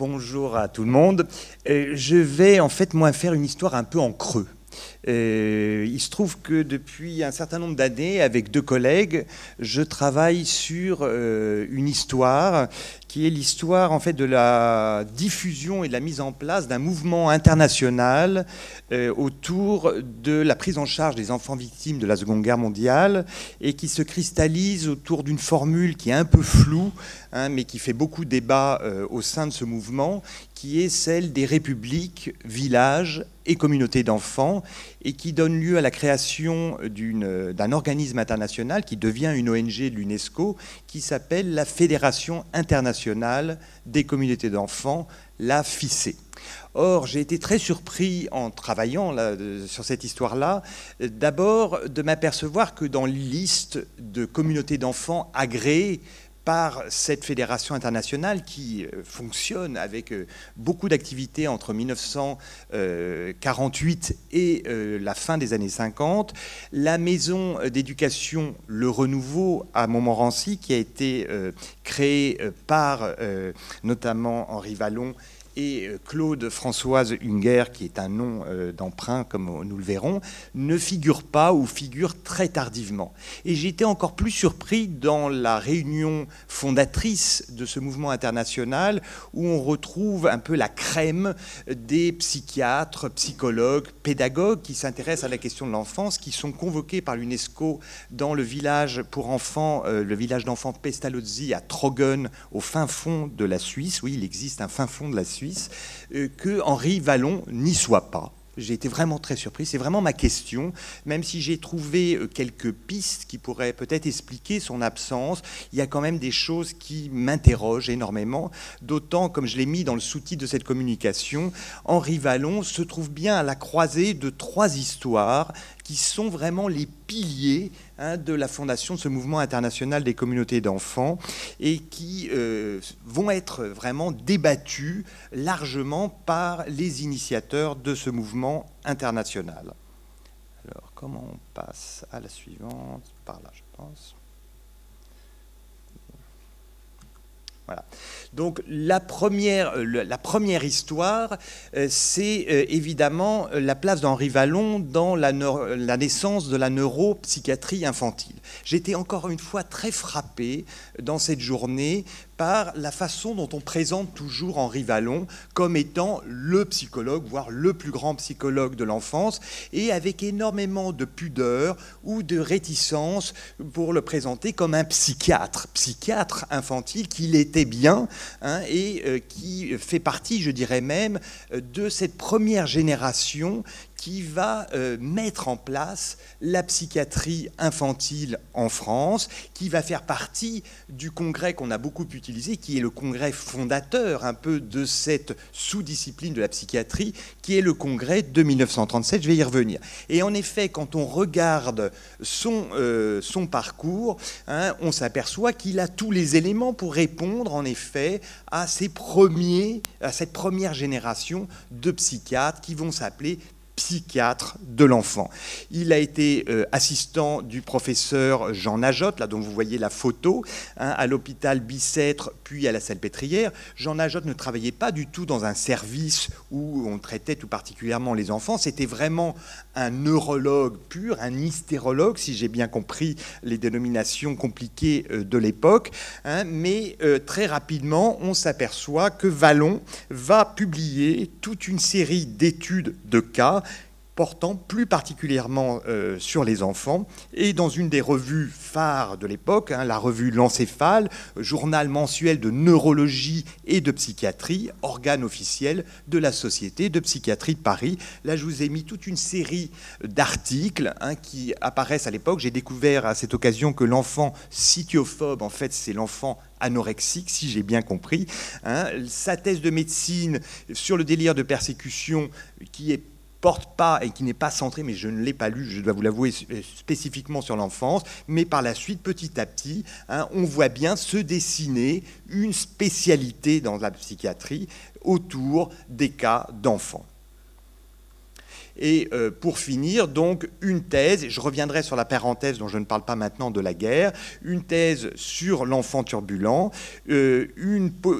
bonjour à tout le monde. Euh, je vais en fait moi faire une histoire un peu en creux. Euh, il se trouve que depuis un certain nombre d'années, avec deux collègues, je travaille sur euh, une histoire qui est l'histoire en fait de la diffusion et de la mise en place d'un mouvement international euh, autour de la prise en charge des enfants victimes de la Seconde Guerre mondiale et qui se cristallise autour d'une formule qui est un peu floue, hein, mais qui fait beaucoup débat au sein de ce mouvement, qui est celle des républiques, villages et communautés d'enfants, et qui donne lieu à la création d'un organisme international qui devient une ONG de l'UNESCO, qui s'appelle la Fédération internationale des communautés d'enfants, la FICE. Or, j'ai été très surpris en travaillant sur cette histoire-là, d'abord de m'apercevoir que dans les listes de communautés d'enfants agréées par cette fédération internationale qui euh, fonctionne avec euh, beaucoup d'activités entre 1948 et euh, la fin des années 50. La maison d'éducation Le Renouveau à Montmorency, qui a été créée par notamment Henri Vallon et euh, Claude Françoise Hunger, qui est un nom euh, d'emprunt, comme nous le verrons, ne figure pas ou figure très tardivement. Et été encore plus surpris dans la réunion fondatrice de ce mouvement international, où on retrouve un peu la crème des psychiatres, psychologues, pédagogues qui s'intéressent à la question de l'enfance, qui sont convoqués par l'UNESCO dans le village pour enfants, euh, le village d'enfants Pestalozzi à Trogen, au fin fond de la Suisse. Oui, il existe un fin fond de la Suisse euh, que Henri Vallon n'y soit pas. J'ai été vraiment très surpris. C'est vraiment ma question. Même si j'ai trouvé euh, quelques pistes qui pourraient peut-être expliquer son absence, il y a quand même des choses qui m'interrogent énormément. D'autant, comme je l'ai mis dans le sous-titre de cette communication, Henri Vallon se trouve bien à la croisée de trois histoires qui sont vraiment les piliers hein, de la fondation de ce mouvement international des communautés d'enfants et qui euh, vont être vraiment débattus largement par les initiateurs de ce mouvement international. Alors, comment on passe à la suivante? Par là, je pense. Donc la première, euh, histoire, euh, c'est euh, évidemment la place d'Henri Vallon dans la, la, naissance de la neuropsychiatrie infantile. J'étais encore une fois très frappé dans cette journée par la façon dont on présente toujours Henri Vallon comme étant le psychologue, voire le plus grand psychologue de l'enfance, et avec énormément de pudeur ou de réticence pour le présenter comme un psychiatre, psychiatre infantile qu'il était bien, hein, et euh, qui fait partie, je dirais même, de cette première génération qui va euh, mettre en place la psychiatrie infantile en France, qui va faire partie du congrès qu'on a beaucoup utilisé, qui est le congrès fondateur un peu de cette sous-discipline de la psychiatrie, qui est le congrès de 1937. Je vais y revenir. Et en effet, quand on regarde son, euh, parcours, hein, on s'aperçoit qu'il a tous les éléments pour répondre, en effet, à, ces premiers, à cette première génération de psychiatres qui vont s'appeler psychiatre de l'enfant. Il a été euh, assistant du professeur Jean Najotte, là dont vous voyez la photo, hein, à l'hôpital Bicêtre, puis à la Salpêtrière. Jean Najotte ne travaillait pas du tout dans un service où on traitait tout particulièrement les enfants. C'était vraiment un neurologue pur, un hystérologue, si j'ai bien compris les dénominations compliquées euh, de l'époque. Hein. mais euh, très rapidement, on s'aperçoit que Vallon va publier toute une série d'études de cas portant plus particulièrement euh, sur les enfants. Et dans une des revues phares de l'époque, hein, la revue L'Encéphale, journal mensuel de neurologie et de psychiatrie, organe officiel de la Société de psychiatrie de Paris. Là, je vous ai mis toute une série d'articles hein, qui apparaissent à l'époque. J'ai découvert à cette occasion que l'enfant sitiophobe, en fait, c'est l'enfant anorexique, si j'ai bien compris. Hein. Sa thèse de médecine sur le délire de persécution, qui est porte pas et qui n'est pas centré, mais je ne l'ai pas lu, je dois vous l'avouer, euh, spécifiquement sur l'enfance, mais par la suite, petit à petit, hein, on voit bien se dessiner une spécialité dans la psychiatrie autour des cas d'enfants. Et euh, pour finir, donc, une thèse, je reviendrai sur la parenthèse dont je ne parle pas maintenant de la guerre, une thèse sur l'enfant turbulent, euh,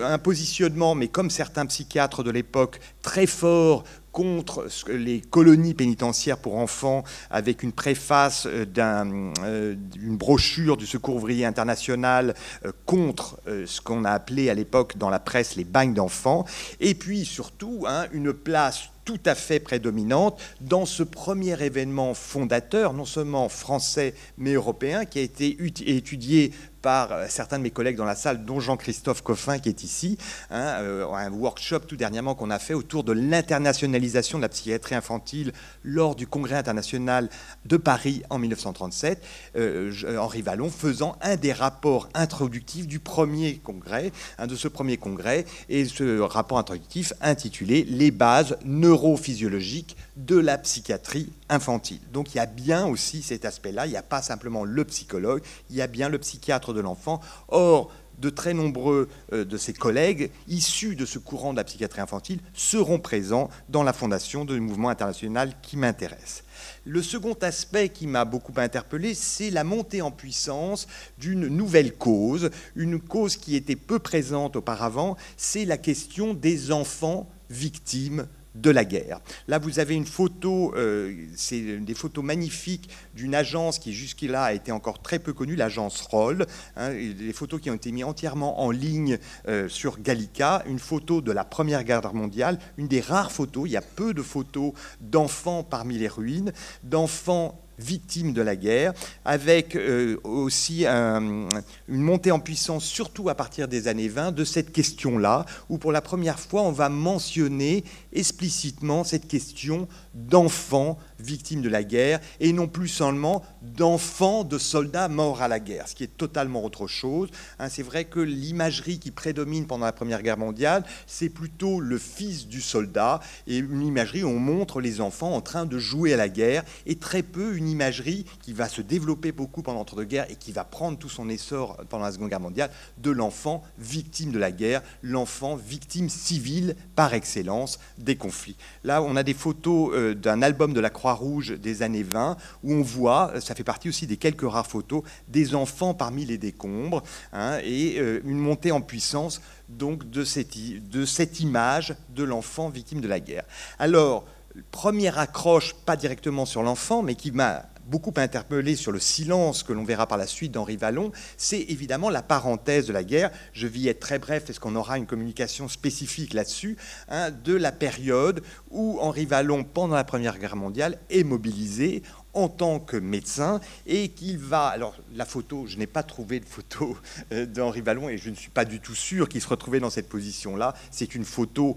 un positionnement, mais comme certains psychiatres de l'époque, très fort contre les colonies pénitentiaires pour enfants avec une préface euh, euh, d'une brochure du Secours ouvrier international euh, contre ce qu'on a appelé à l'époque dans la presse les bagnes d'enfants, et puis surtout hein, une place tout à fait prédominante dans ce premier événement fondateur, non seulement français mais européen, qui a été étudié par euh, certains de mes collègues dans la salle, dont Jean-Christophe Coffin qui est ici, hein, euh, un workshop tout dernièrement qu'on a fait autour de l'internationalisation de la psychiatrie infantile lors du Congrès international de Paris en 1937, euh, Henri Vallon faisant un des rapports introductifs du premier congrès, hein, de ce premier congrès, et ce rapport introductif intitulé Les bases neurophysiologiques de la psychiatrie infantile. Donc il y a bien aussi cet aspect-là, il n'y a pas simplement le psychologue, il y a bien le psychiatre de l'enfant. Or, de très nombreux euh, de ses collègues issus de ce courant de la psychiatrie infantile seront présents dans la fondation du mouvement international qui m'intéresse. Le second aspect qui m'a beaucoup interpellé, c'est la montée en puissance d'une nouvelle cause, une cause qui était peu présente auparavant, c'est la question des enfants victimes de la guerre. Là, vous avez une photo, euh, c'est des photos magnifiques d'une agence qui jusque-là a été encore très peu connue, l'agence Roll. Hein, des photos qui ont été mises entièrement en ligne euh, sur Gallica. Une photo de la Première Guerre mondiale, une des rares photos, il y a peu de photos d'enfants parmi les ruines, d'enfants victimes de la guerre, avec euh, aussi une montée en puissance, surtout à partir des années 20, de cette question-là, où pour la première fois, on va mentionner explicitement cette question d'enfants victimes de la guerre, et non plus seulement d'enfants de soldats morts à la guerre, ce qui est totalement autre chose. Hein. c'est vrai que l'imagerie qui prédomine pendant la Première Guerre mondiale, c'est plutôt le fils du soldat, et une imagerie où on montre les enfants en train de jouer à la guerre, et très peu une imagerie qui va se développer beaucoup pendant l'entre-deux-guerres et qui va prendre tout son essor pendant la Seconde Guerre mondiale, de l'enfant victime de la guerre, l'enfant victime civile par excellence des conflits. Là, on a des photos euh, d'un album de la Croix-Rouge des années 20 où on voit, ça fait partie aussi des quelques rares photos, des enfants parmi les décombres hein, et euh, une montée en puissance donc de cette, de cette image de l'enfant victime de la guerre. Alors, première accroche, pas directement sur l'enfant, mais qui m'a beaucoup interpellé sur le silence que l'on verra par la suite d'Henri Vallon, c'est évidemment la parenthèse de la guerre. Je vais être très bref, est-ce qu'on aura une communication spécifique là-dessus, hein, de la période où Henri Vallon, pendant la Première Guerre mondiale, est mobilisé en tant que médecin et qu'il va. Alors, la photo, je n'ai pas trouvé de photo euh, d'Henri Vallon et je ne suis pas du tout sûr qu'il se retrouvait dans cette position-là. C'est une photo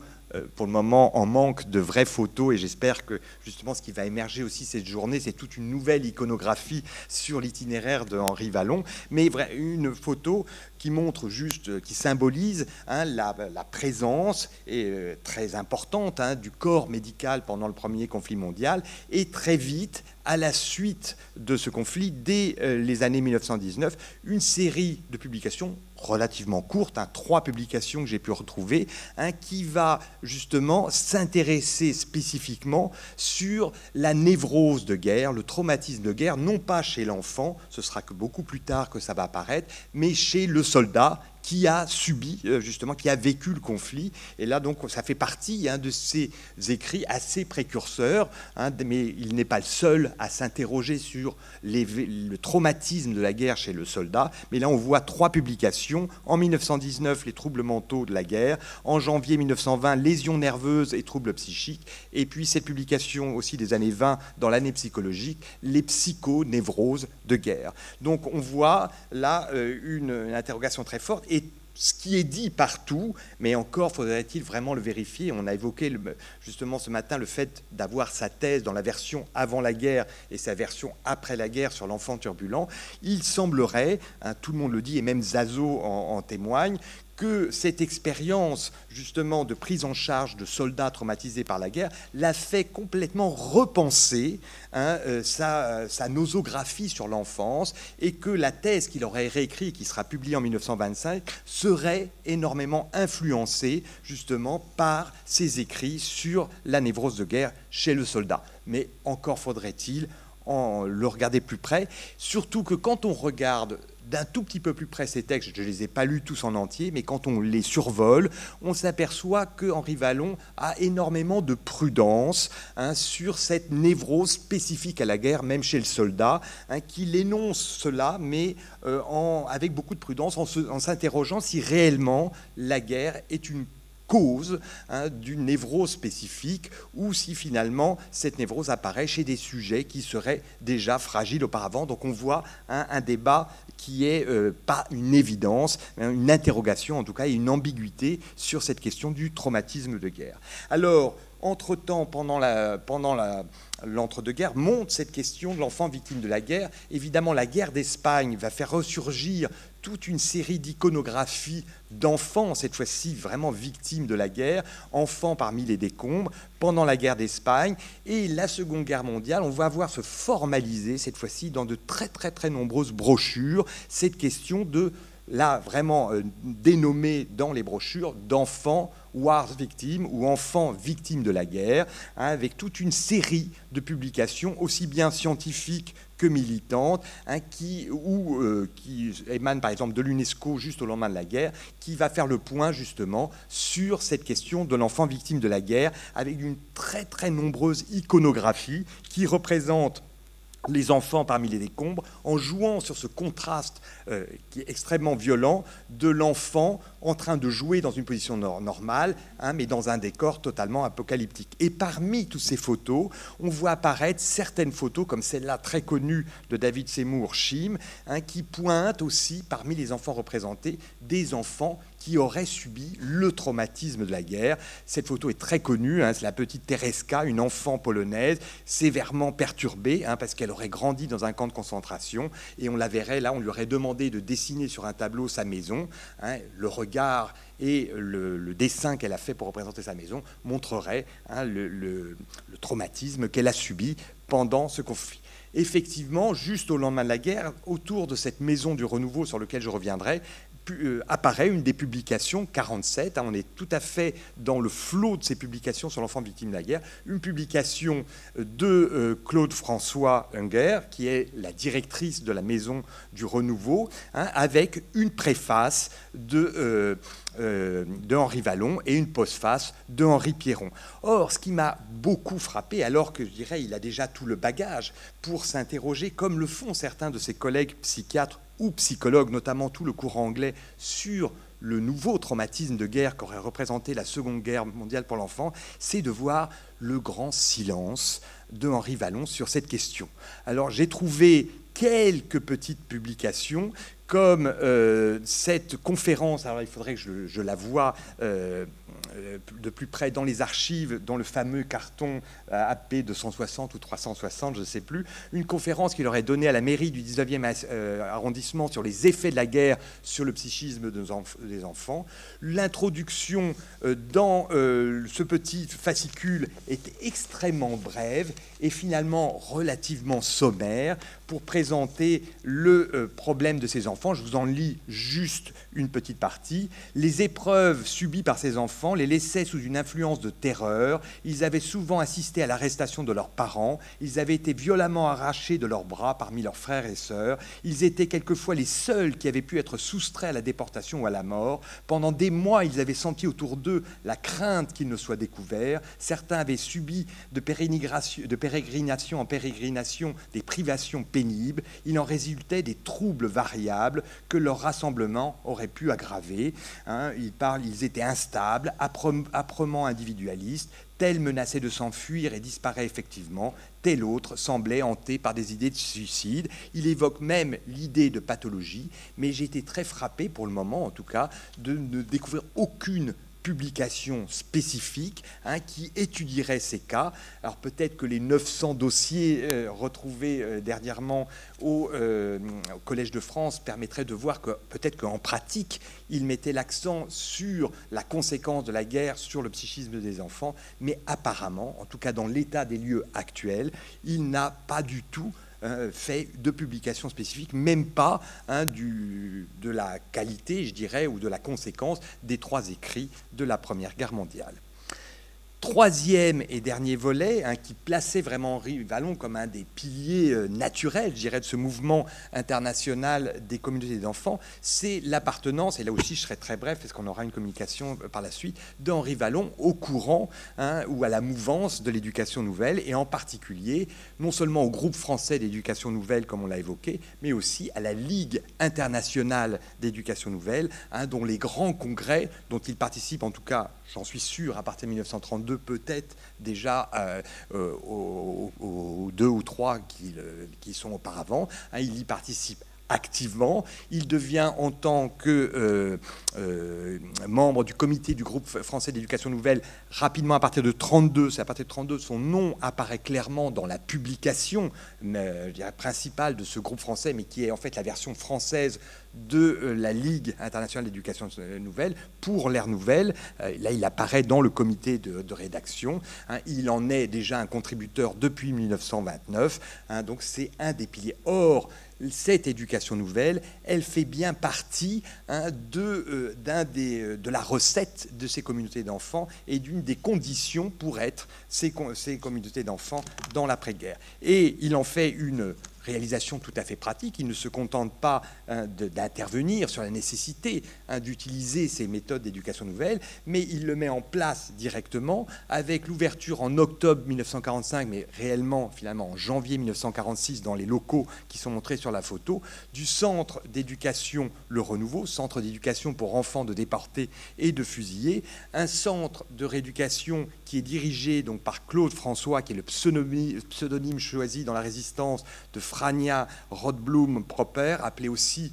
pour le moment en manque de vraies photos et j'espère que justement ce qui va émerger aussi cette journée, c'est toute une nouvelle iconographie sur l'itinéraire de Henri Vallon, mais une photo qui montre juste, euh, qui symbolise hein, la, présence et, euh, très importante hein, du corps médical pendant le premier conflit mondial et très vite à la suite de ce conflit, dès les années 1919, une série de publications relativement courte, hein, trois publications que j'ai pu retrouver, hein, qui va justement s'intéresser spécifiquement sur la névrose de guerre, le traumatisme de guerre, non pas chez l'enfant, ce sera que beaucoup plus tard que ça va apparaître, mais chez le soldat qui a subi, euh, justement, qui a vécu le conflit. Et là, donc, ça fait partie hein, de ces écrits assez précurseurs, hein, mais il n'est pas le seul à s'interroger sur le traumatisme de la guerre chez le soldat. Mais là, on voit trois publications. En 1919, les troubles mentaux de la guerre. En janvier 1920, lésions nerveuses et troubles psychiques. Et puis, cette publication aussi des années 20, dans l'année psychologique, les psychonévroses de guerre. Donc, on voit là euh, une interrogation très forte et ce qui est dit partout, mais encore faudrait-il vraiment le vérifier. On a évoqué justement ce matin le fait d'avoir sa thèse dans la version avant la guerre et sa version après la guerre sur l'enfant turbulent. Il semblerait, hein, tout le monde le dit, et même Zazo en, témoigne, que cette expérience justement de prise en charge de soldats traumatisés par la guerre l'a fait complètement repenser hein, euh, sa, sa, nosographie sur l'enfance et que la thèse qu'il aurait réécrite, qui sera publiée en 1925, serait énormément influencée justement par ses écrits sur la névrose de guerre chez le soldat. Mais encore faudrait-il en le regarder plus près, surtout que quand on regarde d'un tout petit peu plus près ces textes, je ne les ai pas lus tous en entier, mais quand on les survole, on s'aperçoit que Henri Vallon a énormément de prudence hein, sur cette névrose spécifique à la guerre, même chez le soldat, hein, qu'il énonce cela, mais euh, avec beaucoup de prudence, en s'interrogeant si réellement la guerre est une cause hein, d'une névrose spécifique ou si finalement cette névrose apparaît chez des sujets qui seraient déjà fragiles auparavant. Donc on voit hein, un débat qui est euh, pas une évidence, une interrogation en tout cas, et une ambiguïté sur cette question du traumatisme de guerre. Alors, entre-temps, pendant la, pendant la, l'entre-deux-guerres, monte cette question de l'enfant victime de la guerre. Évidemment, la guerre d'Espagne va faire ressurgir toute une série d'iconographies d'enfants, cette fois-ci vraiment victimes de la guerre, enfants parmi les décombres, pendant la guerre d'Espagne. Et la Seconde Guerre mondiale, on va voir se formaliser, cette fois-ci, dans de très très très nombreuses brochures, cette question de, là, vraiment euh, dénommée dans les brochures, d'enfants Wars Victims ou Enfants victimes de la guerre, hein, avec toute une série de publications, aussi bien scientifiques que militantes, hein, qui, ou, euh, qui émanent par exemple de l'UNESCO juste au lendemain de la guerre, qui va faire le point justement sur cette question de l'enfant victime de la guerre, avec une très très nombreuse iconographie qui représente les enfants parmi les décombres, en jouant sur ce contraste euh, qui est extrêmement violent de l'enfant en train de jouer dans une position normale, hein, mais dans un décor totalement apocalyptique. Et parmi toutes ces photos, on voit apparaître certaines photos, comme celle-là très connue de David Seymour Chim, hein, qui pointent aussi, parmi les enfants représentés, des enfants qui auraient subi le traumatisme de la guerre. Cette photo est très connue, hein, c'est la petite Tereska, une enfant polonaise, sévèrement perturbée, parce qu'elle aurait grandi dans un camp de concentration, et on la verrait là, on lui aurait demandé de dessiner sur un tableau sa maison, le regard et le, dessin qu'elle a fait pour représenter sa maison montrerait hein, le, traumatisme qu'elle a subi pendant ce conflit. Effectivement, juste au lendemain de la guerre, autour de cette maison du renouveau sur lequel je reviendrai, apparaît une des publications, 47, hein, on est tout à fait dans le flot de ces publications sur l'enfant victime de la guerre, une publication de euh, Claude François Unger, qui est la directrice de la Maison du Renouveau, hein, avec une préface de, euh, de Henri Vallon et une postface de Henri Pierron. Or, ce qui m'a beaucoup frappé, alors que je dirais il a déjà tout le bagage pour s'interroger, comme le font certains de ses collègues psychiatres ou psychologues, notamment tout le courant anglais, sur le nouveau traumatisme de guerre qu'aurait représenté la Seconde Guerre mondiale pour l'enfant, c'est de voir le grand silence de Henri Vallon sur cette question. Alors j'ai trouvé quelques petites publications comme euh, cette conférence, alors il faudrait que je, la voie euh, de plus près dans les archives, dans le fameux carton AP 260 ou 360, je ne sais plus, une conférence qu'il aurait donnée à la mairie du 19e arrondissement sur les effets de la guerre sur le psychisme des enfants. L'introduction dans ce petit fascicule est extrêmement brève et finalement relativement sommaire pour présenter le problème de ces enfants je vous en lis juste une petite partie. Les épreuves subies par ces enfants les laissaient sous une influence de terreur. Ils avaient souvent assisté à l'arrestation de leurs parents. Ils avaient été violemment arrachés de leurs bras parmi leurs frères et sœurs. Ils étaient quelquefois les seuls qui avaient pu être soustraits à la déportation ou à la mort. Pendant des mois, ils avaient senti autour d'eux la crainte qu'ils ne soient découverts. Certains avaient subi de, pérégrination en pérégrination des privations pénibles. Il en résultait des troubles variables que leur rassemblement aurait pu aggraver. Hein. ils ils étaient instables, âprement individualistes, tel menaçait de s'enfuir et disparaît effectivement, tel autre semblait hanté par des idées de suicide. Il évoque même l'idée de pathologie, mais j'ai été très frappé, pour le moment en tout cas, de ne découvrir aucune publication spécifique hein, qui étudierait ces cas. Alors peut-être que les 900 dossiers euh, retrouvés euh, dernièrement au, euh, au, Collège de France permettraient de voir que peut-être qu'en pratique, il mettait l'accent sur la conséquence de la guerre sur le psychisme des enfants, mais apparemment, en tout cas dans l'état des lieux actuels, il n'a pas du tout Hein, fait de publications spécifiques, même pas hein, de la qualité, je dirais, ou de la conséquence des trois écrits de la Première Guerre mondiale troisième et dernier volet, hein, qui plaçait vraiment Henri Vallon comme un des piliers euh, naturels, je dirais, de ce mouvement international des communautés d'enfants, c'est l'appartenance, et là aussi je serai très bref, parce qu'on aura une communication euh, par la suite, d'Henri Vallon au courant hein, ou à la mouvance de l'éducation nouvelle, et en particulier, non seulement au groupe français d'éducation nouvelle, comme on l'a évoqué, mais aussi à la Ligue internationale d'éducation nouvelle, hein, dont les grands congrès, dont il participe en tout cas j'en suis sûr, à partir de 1932, peut-être déjà euh, euh, aux, deux ou trois qui, qui sont auparavant. Hein, il y participe activement. Il devient en tant que euh, membre du comité du groupe français d'éducation nouvelle rapidement à partir de 32. C'est à partir de 32 son nom apparaît clairement dans la publication principale de ce groupe français, mais qui est en fait la version française de euh, la Ligue internationale d'éducation nouvelle pour l'ère nouvelle. Euh, là, il apparaît dans le comité de, rédaction. Hein. il en est déjà un contributeur depuis 1929. Hein. donc, c'est un des piliers. Or, cette éducation nouvelle, elle fait bien partie hein, de, euh, des, de la recette de ces communautés d'enfants et d'une des conditions pour être ces, ces communautés d'enfants dans l'après-guerre. Et il en fait une réalisation tout à fait pratique. Il ne se contente pas hein, d'intervenir sur la nécessité hein, d'utiliser ces méthodes d'éducation nouvelle, mais il le met en place directement avec l'ouverture en octobre 1945, mais réellement finalement en janvier 1946 dans les locaux qui sont montrés sur la photo, du centre d'éducation Le Renouveau, centre d'éducation pour enfants de déportés et de fusillés, un centre de rééducation qui est dirigé donc par Claude François, qui est le pseudonyme choisi dans la résistance de Frania Rodblum Proper, appelé aussi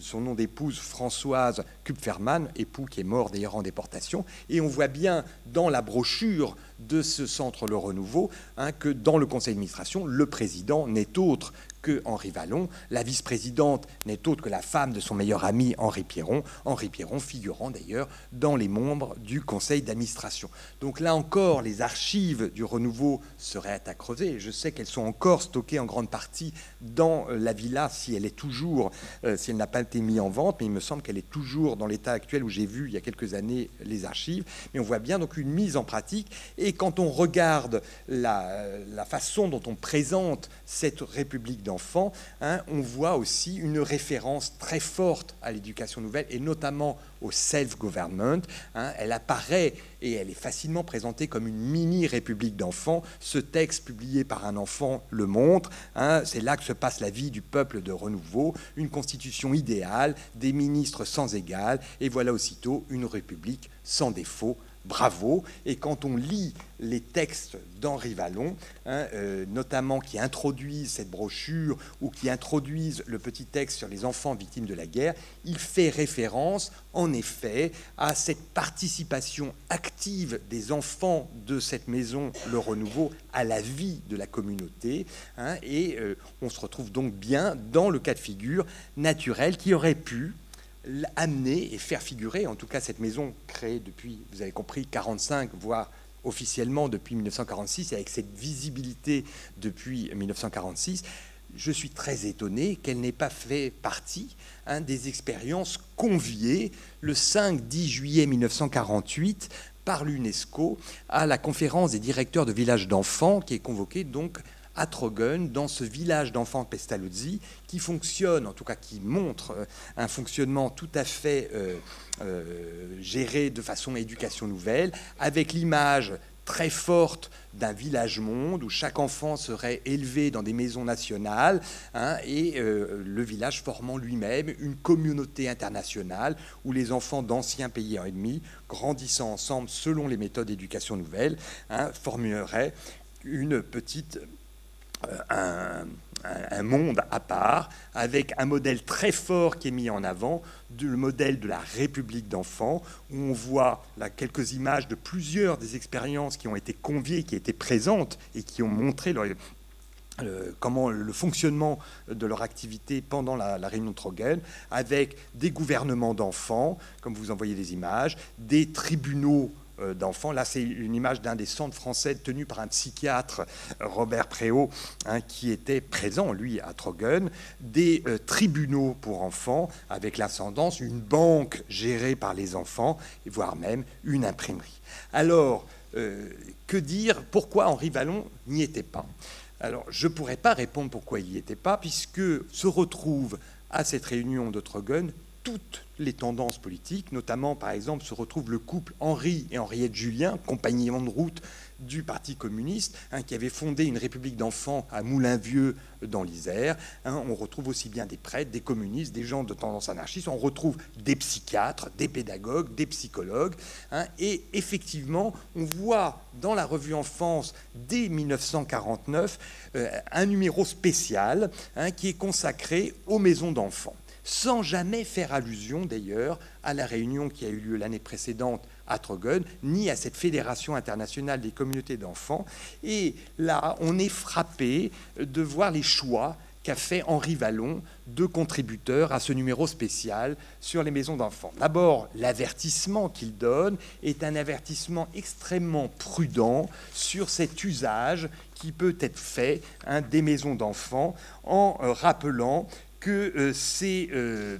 son nom d'épouse Françoise Kupferman, époux qui est mort d'ailleurs en déportation. Et on voit bien dans la brochure de ce centre Le Renouveau hein, que dans le conseil d'administration, le président n'est autre que Henri Vallon. La vice-présidente n'est autre que la femme de son meilleur ami Henri Pierron. Henri Pierron figurant d'ailleurs dans les membres du conseil d'administration. Donc là encore, les archives du renouveau seraient à creuser. Je sais qu'elles sont encore stockées en grande partie dans euh, la villa, si elle est toujours, euh, si elle n'a pas été mise en vente, mais il me semble qu'elle est toujours dans l'état actuel où j'ai vu il y a quelques années les archives. Mais on voit bien donc une mise en pratique. Et quand on regarde la, la façon dont on présente cette République hein, on voit aussi une référence très forte à l'éducation nouvelle et notamment au self-government. Hein. elle apparaît et elle est facilement présentée comme une mini-république d'enfants. Ce texte publié par un enfant le montre. Hein. c'est là que se passe la vie du peuple de renouveau, une constitution idéale, des ministres sans égal, et voilà aussitôt une république sans défaut bravo. Et quand on lit les textes d'Henri Vallon, hein, euh, notamment qui introduisent cette brochure ou qui introduisent le petit texte sur les enfants victimes de la guerre, il fait référence en effet à cette participation active des enfants de cette maison, le renouveau, à la vie de la communauté. Hein, et euh, on se retrouve donc bien dans le cas de figure naturel qui aurait pu, amener et faire figurer, en tout cas cette maison créée depuis, vous avez compris, 45, voire officiellement depuis 1946, et avec cette visibilité depuis 1946, je suis très étonné qu'elle n'ait pas fait partie hein, des expériences conviées le 5-10 juillet 1948 par l'UNESCO à la conférence des directeurs de villages d'enfants qui est convoquée donc à Trogen, dans ce village d'enfants Pestalozzi, qui fonctionne, en tout cas qui montre euh, un fonctionnement tout à fait euh, euh, géré de façon éducation nouvelle, avec l'image très forte d'un village monde où chaque enfant serait élevé dans des maisons nationales hein, et le village formant lui-même une communauté internationale où les enfants d'anciens pays ennemis, grandissant ensemble selon les méthodes d'éducation nouvelle, hein, formeraient une petite un, monde à part, avec un modèle très fort qui est mis en avant, le modèle de la République d'enfants, où on voit quelques images de plusieurs des expériences qui ont été conviées, qui étaient présentes et qui ont montré comment le fonctionnement de leur activité pendant la, réunion de Trogen, avec des gouvernements d'enfants, comme vous en voyez des images, des tribunaux euh, d'enfants. Là, c'est une image d'un des centres français tenus par un psychiatre, Robert Préau, hein, qui était présent, lui, à Trogen, des euh, tribunaux pour enfants, avec l'ascendance, une banque gérée par les enfants, voire même une imprimerie. Alors, euh, que dire? Pourquoi Henri Vallon n'y était pas? Alors, je ne pourrais pas répondre pourquoi il n'y était pas, puisque se retrouve à cette réunion de Trogen toutes les tendances politiques, notamment par exemple se retrouve le couple Henri et Henriette Julien, compagnons de route du Parti communiste, hein, qui avait fondé une république d'enfants à Moulin-Vieux dans l'Isère. Hein. on retrouve aussi bien des prêtres, des communistes, des gens de tendance anarchiste, on retrouve des psychiatres, des pédagogues, des psychologues. Hein. et effectivement, on voit dans la revue Enfance, dès 1949, euh, un numéro spécial qui est consacré aux maisons d'enfants sans jamais faire allusion d'ailleurs à la réunion qui a eu lieu l'année précédente à Trogen, ni à cette Fédération internationale des communautés d'enfants. Et là, on est frappé de voir les choix qu'a fait Henri Vallon de contributeurs à ce numéro spécial sur les maisons d'enfants. D'abord, l'avertissement qu'il donne est un avertissement extrêmement prudent sur cet usage qui peut être fait hein, des maisons d'enfants en rappelant que euh, ces, euh,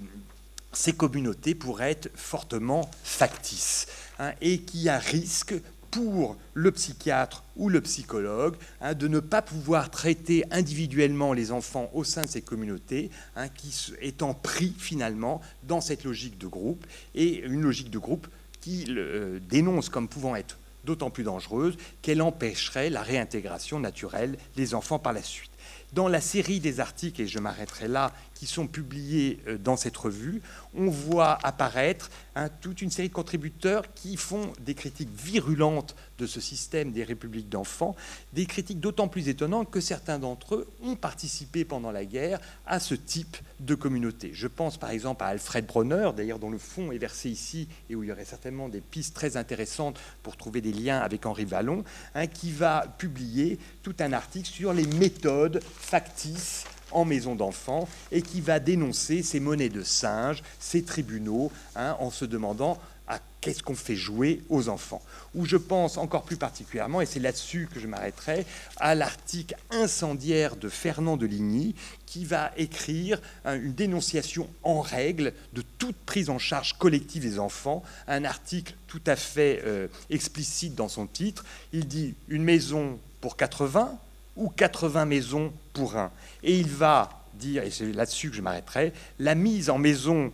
ces, communautés pourraient être fortement factices hein, et qu'il y a risque pour le psychiatre ou le psychologue hein, de ne pas pouvoir traiter individuellement les enfants au sein de ces communautés, hein, qui étant pris finalement dans cette logique de groupe, et une logique de groupe qui euh, dénonce comme pouvant être d'autant plus dangereuse qu'elle empêcherait la réintégration naturelle des enfants par la suite. Dans la série des articles, et je m'arrêterai là, qui sont publiés euh, dans cette revue, on voit apparaître hein, toute une série de contributeurs qui font des critiques virulentes de ce système des républiques d'enfants, des critiques d'autant plus étonnantes que certains d'entre eux ont participé pendant la guerre à ce type de communauté. Je pense par exemple à Alfred Bronner, d'ailleurs dont le fond est versé ici et où il y aurait certainement des pistes très intéressantes pour trouver des liens avec Henri Vallon, hein, qui va publier tout un article sur les méthodes factices en maison d'enfants et qui va dénoncer ces monnaies de singes, ces tribunaux, hein, en se demandant à qu'est-ce qu'on fait jouer aux enfants. Ou je pense encore plus particulièrement, et c'est là-dessus que je m'arrêterai, à l'article incendiaire de Fernand de Ligny, qui va écrire hein, une dénonciation en règle de toute prise en charge collective des enfants, un article tout à fait euh, explicite dans son titre. Il dit une maison pour 80, ou 80 maisons pour un. Et il va dire, et c'est là-dessus que je m'arrêterai, la mise en maison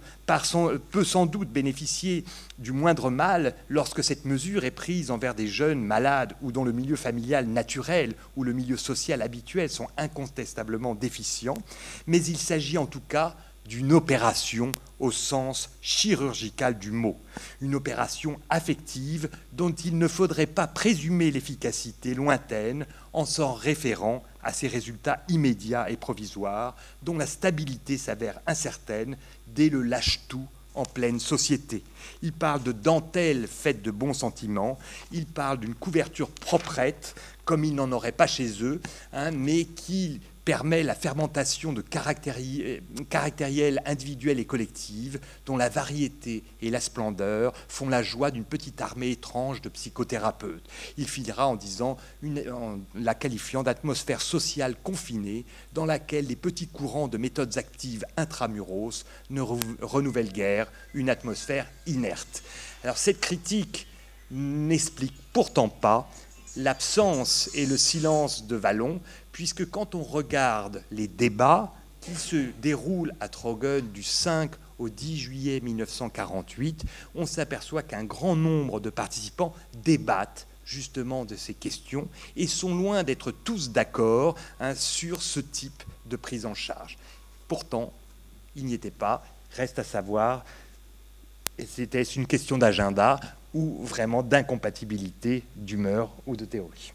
peut sans doute bénéficier du moindre mal lorsque cette mesure est prise envers des jeunes malades ou dont le milieu familial naturel ou le milieu social habituel sont incontestablement déficients, mais il s'agit en tout cas d'une opération au sens chirurgical du mot, une opération affective dont il ne faudrait pas présumer l'efficacité lointaine en s'en référant à ses résultats immédiats et provisoires, dont la stabilité s'avère incertaine dès le lâche-tout en pleine société. Il parle de dentelle faite de bons sentiments, il parle d'une couverture proprette, comme il n'en aurait pas chez eux, hein, mais qui permet la fermentation de caractériels individuels et collectifs, dont la variété et la splendeur font la joie d'une petite armée étrange de psychothérapeutes. Il finira en disant, la qualifiant d'atmosphère sociale confinée, dans laquelle les petits courants de méthodes actives intramuros ne renouvellent guère une atmosphère inerte. Alors cette critique n'explique pourtant pas l'absence et le silence de Vallon, puisque quand on regarde les débats qui se déroulent à Trogen du 5 au 10 juillet 1948, on s'aperçoit qu'un grand nombre de participants débattent justement de ces questions et sont loin d'être tous d'accord hein, sur ce type de prise en charge. Pourtant, il n'y était pas, reste à savoir, c'était une question d'agenda ou vraiment d'incompatibilité d'humeur ou de théorie.